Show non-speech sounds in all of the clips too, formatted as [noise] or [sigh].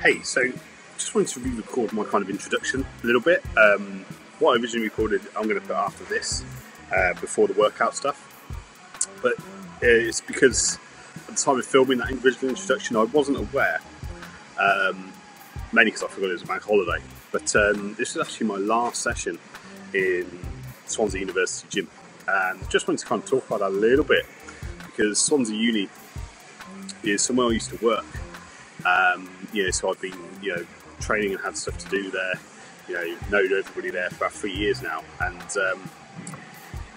Hey, so just wanted to re-record my kind of introduction a little bit. Um, what I originally recorded, I'm going to put after this, uh, before the workout stuff. But it's because at the time of filming that original introduction, I wasn't aware, um, mainly because I forgot it was a bank holiday. But um, this is actually my last session in Swansea University Gym, and just wanted to kind of talk about that a little bit because Swansea Uni is somewhere I used to work. Um, you know, so I've been, you know, training and had stuff to do there. You know, known everybody there for about three years now, and um,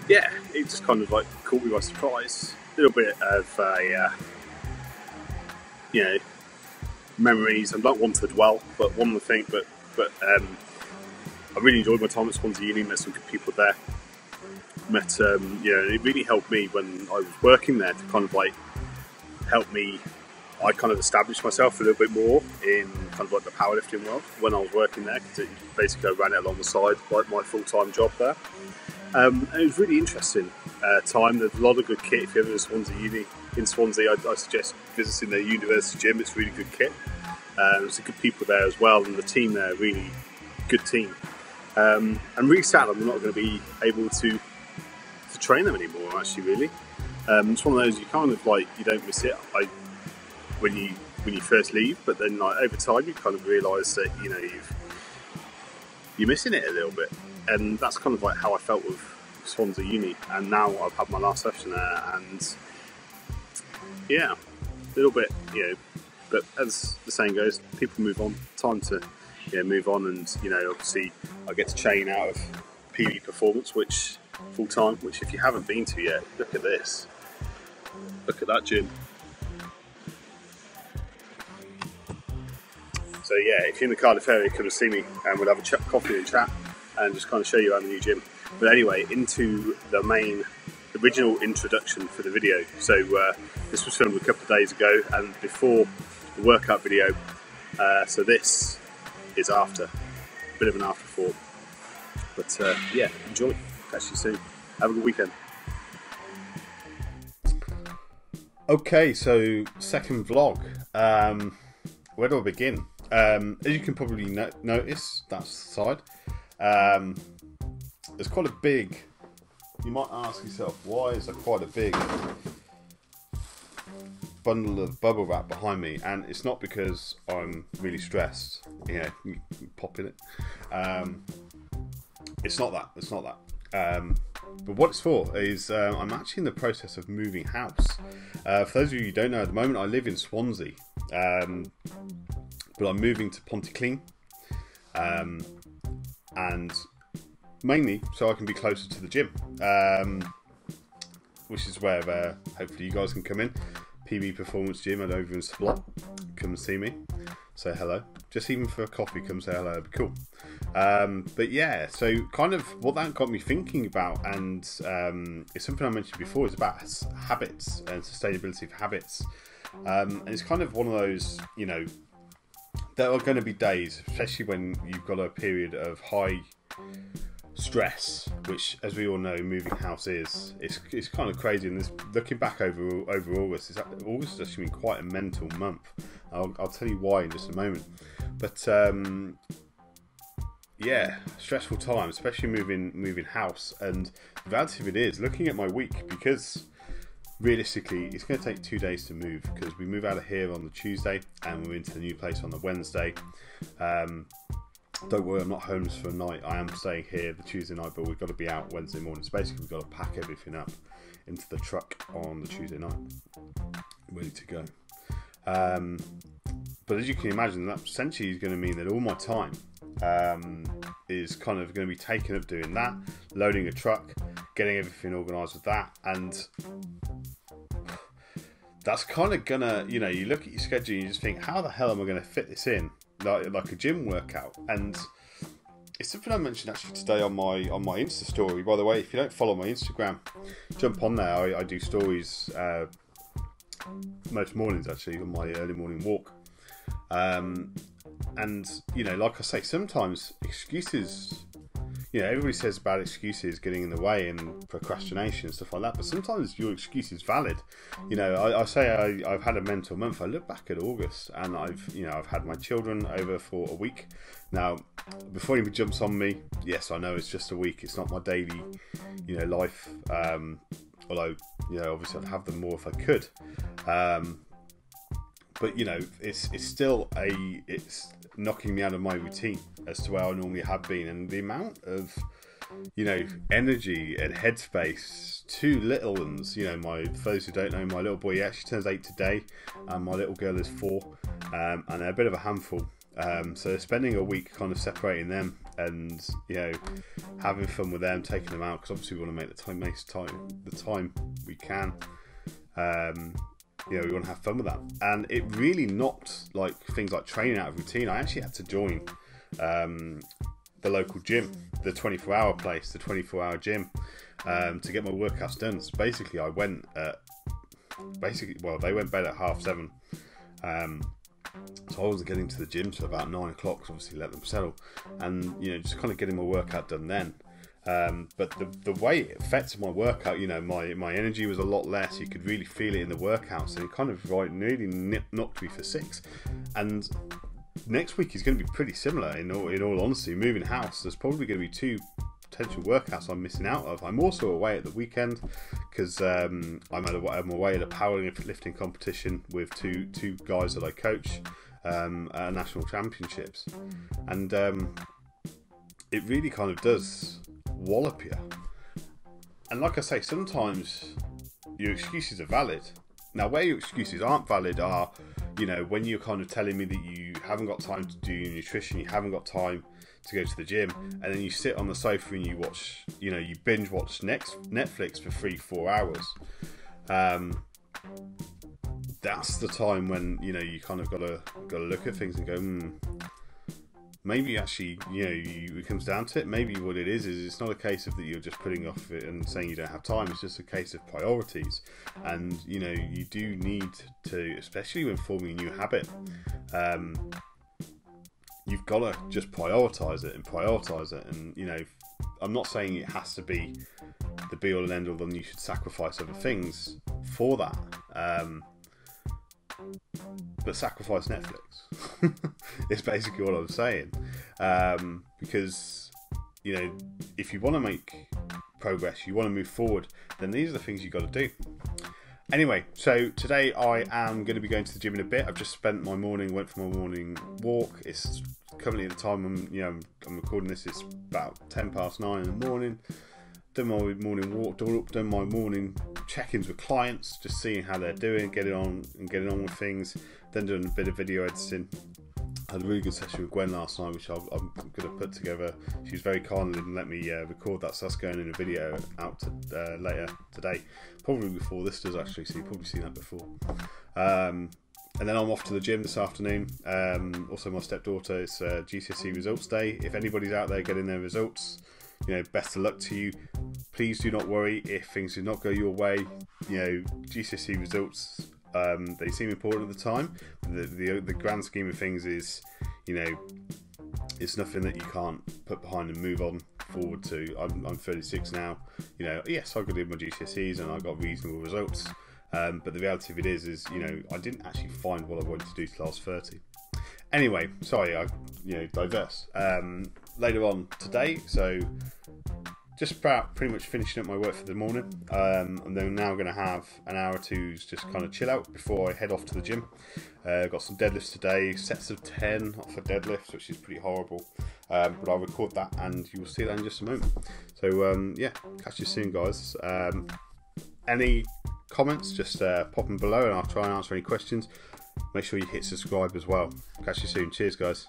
yeah, it just kind of like caught me by surprise. A little bit of a, uh, you know, memories. I'm not one to dwell, but one the things, but but um, I really enjoyed my time at Swansea Uni. Met some good people there. Met, um, you know, it really helped me when I was working there to kind of like help me I kind of established myself a little bit more in kind of like the powerlifting world when I was working there because basically I ran it along the side like my full-time job there. Um, it was really interesting uh, time. There's a lot of good kit. If you're ever in Swansea Uni in Swansea, I, I suggest visiting their university gym. It's really good kit. Uh, there's some good people there as well, and the team there really good team. Um, I'm really sad I'm not going to be able to to train them anymore. Actually, really, um, it's one of those you kind of like you don't miss it. I when you when you first leave, but then like over time you kind of realise that you know you've you're missing it a little bit, and that's kind of like how I felt with Swansea Uni, and now I've had my last session there, and yeah, a little bit, you know, but as the saying goes, people move on. Time to you know, move on, and you know, obviously I get to chain out of PB Performance, which full time, which if you haven't been to yet, look at this. Look at that gym. So yeah, if you're in the Cardiff area, come and see me, and we'll have a coffee and chat, and just kind of show you around the new gym. But anyway, into the main original introduction for the video. So uh, this was filmed a couple of days ago, and before the workout video. Uh, so this is after, a bit of an afterthought. But uh, yeah, enjoy. Catch you soon. Have a good weekend. Okay, so second vlog. Um, where do I begin? Um, as you can probably no notice, that's the side. Um, there's quite a big. You might ask yourself, why is there quite a big bundle of bubble wrap behind me? And it's not because I'm really stressed. You know, popping it. Um, it's not that. It's not that. Um, but what it's for is um, I'm actually in the process of moving house. Uh, for those of you who don't know, at the moment I live in Swansea. Um, but I'm moving to Pontyclun, um, and mainly so I can be closer to the gym, um, which is where uh, hopefully you guys can come in. PB Performance Gym at over in Splot. Come see me, say hello. Just even for a coffee, come say hello. It'd be cool. Um, but yeah, so kind of what that got me thinking about, and um, it's something I mentioned before, is about habits and sustainability of habits. Um, and it's kind of one of those, you know, there are going to be days, especially when you've got a period of high stress, which, as we all know, moving house is. It's, it's kind of crazy. And this, looking back over over August, August has actually been quite a mental month. I'll, I'll tell you why in just a moment. But um, yeah, stressful time, especially moving moving house. And the reality of it is, looking at my week, because realistically, it's going to take two days to move because we move out of here on the Tuesday and we're into the new place on the Wednesday. Um, don't worry, I'm not homeless for a night. I am staying here the Tuesday night, but we've got to be out Wednesday morning. So basically, we've got to pack everything up into the truck on the Tuesday night, ready to go. Um, but as you can imagine, that essentially is going to mean that all my time um, is kind of going to be taken up doing that, loading a truck, getting everything organised with that, and that's kind of gonna, you know, you look at your schedule and you just think, how the hell am I going to fit this in, like like a gym workout? And it's something I mentioned actually today on my on my Insta story. By the way, if you don't follow my Instagram, jump on there. I, I do stories uh, most mornings actually on my early morning walk. Um, and you know, like I say, sometimes excuses you know, everybody says bad excuses getting in the way and procrastination and stuff like that, but sometimes your excuse is valid. You know, I, I say I, have had a mental month. I look back at August and I've, you know, I've had my children over for a week. Now, before anybody jumps on me, yes, I know it's just a week. It's not my daily, you know, life. Um, although, you know, obviously I'd have them more if I could. Um, but you know, it's it's still a it's knocking me out of my routine as to where I normally have been, and the amount of you know energy and headspace. Two little ones, you know, my for those who don't know, my little boy he actually turns eight today, and my little girl is four, um, and they're a bit of a handful. Um, so spending a week kind of separating them and you know having fun with them, taking them out because obviously we want to make the time, make time the time we can. Um, you know, we want to have fun with that. And it really knocked like things like training out of routine. I actually had to join um, the local gym, the 24 hour place, the 24 hour gym, um, to get my workouts done. So basically, I went at basically, well, they went bed at half seven. Um, so I wasn't getting to the gym till about nine o'clock. So obviously, let them settle, and you know, just kind of getting my workout done then. Um, but the, the way it affected my workout, you know, my, my energy was a lot less. You could really feel it in the workouts, and it kind of right, nearly knocked me for six. And next week is going to be pretty similar. In all, in all honesty, moving house, there's probably going to be two potential workouts I'm missing out of. I'm also away at the weekend because um, I'm, at a, I'm away at a powerlifting competition with two two guys that I coach um, at national championships, and um, it really kind of does wallop you. And like I say, sometimes your excuses are valid. Now, where your excuses aren't valid are, you know, when you're kind of telling me that you haven't got time to do your nutrition, you haven't got time to go to the gym, and then you sit on the sofa and you watch, you know, you binge watch next Netflix for three, four hours. Um, that's the time when you know you kind of got to got to look at things and go, hmm, maybe actually, you know, you, it comes down to it. Maybe what it is is it's not a case of that you're just putting off it and saying you don't have time. It's just a case of priorities, and you know, you do need to, especially when forming a new habit. Um, you've got to just prioritize it and prioritize it, and you know, I'm not saying it has to be the be all and end all, and you should sacrifice other things for that. Um, but sacrifice Netflix. [laughs] it's basically what I'm saying. Um, because, you know, if you want to make progress, you want to move forward, then these are the things you've got to do. Anyway, so today I am going to be going to the gym in a bit. I've just spent my morning, went for my morning walk. It's currently at the time I'm, you know, I'm recording this. It's about ten past nine in the morning. Done my morning walk, done my morning check-ins with clients, just seeing how they're doing, getting on and getting on with things. Then doing a bit of video editing. Had a really good session with Gwen last night, which i am going to put together. She was very kind and let me uh, record that, so that's going in a video out to, uh, later today. Probably before this does actually, so you've probably seen that before. Um, and then I'm off to the gym this afternoon. Um, also, my stepdaughter, it's uh, GCSE results day. If anybody's out there getting their results, you know, best of luck to you. Please do not worry if things do not go your way. You know, GCSE results um, they seem important at the time. The, the the grand scheme of things is, you know, it's nothing that you can't put behind and move on forward to. I'm, I'm 36 now. You know, yes, I got in my GCSEs and I got reasonable results. Um, but the reality of it is, is you know, I didn't actually find what I wanted to do till I was 30. Anyway, sorry, I you know diverse. Um, later on today, so just about pretty much finishing up my work for the morning. Um, and then now going to have an hour or two just kind of chill out before I head off to the gym. Uh, got some deadlifts today, sets of 10 off a deadlift, which is pretty horrible. Um, but I'll record that and you will see that in just a moment. So, um, yeah, catch you soon, guys. Um, any comments, just uh, pop them below and I'll try and answer any questions. Make sure you hit subscribe as well. Catch you soon. Cheers, guys.